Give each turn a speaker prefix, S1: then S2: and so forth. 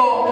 S1: Diego